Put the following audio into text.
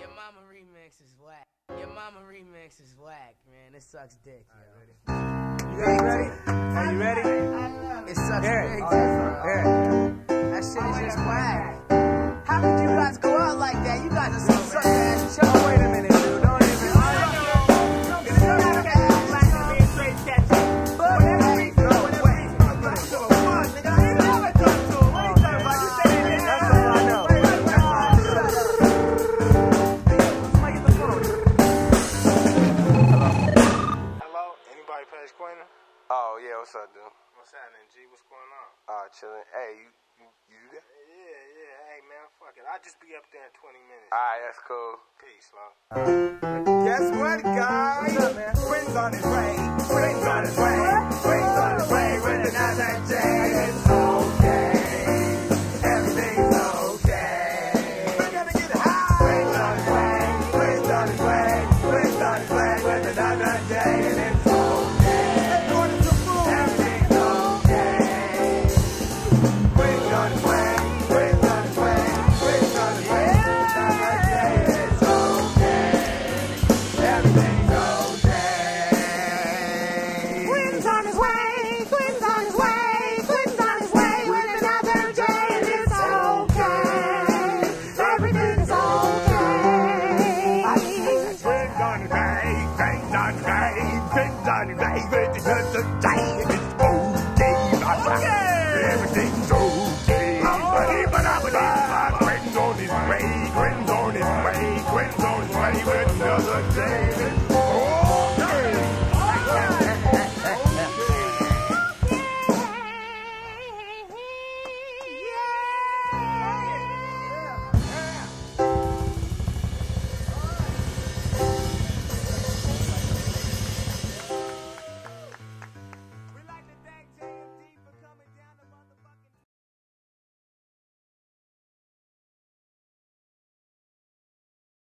Your mama remix is whack. Your mama remix is whack, man. It sucks dick, yo. You guys ready? Are you ready? It sucks Here. dick. Here. That shit is just oh, whack. Oh yeah, what's up, dude? What's happening, G? What's going on? Uh, chilling. Hey, you you, you do? Yeah, yeah. Hey, man, fuck it. I'll just be up there in 20 minutes. All right, that's cool. Peace, love. Uh, Guess what, guys? What's up, man? Friends on his way. Friends on his way. Friends on his way. With another day it's okay. Everything's okay. We're gonna get high. Friends on his way. Friends on his way. Friends on his way. With another day is way, on his way, Quinton's on his way with another day, it's okay. Everything's okay. Quinton's on his way, Quinton's on his way, Quinton's on his way with another day, it's okay. Everything's okay. Oh, on his way, Quinton's on his way, Quinton's on his way with another day.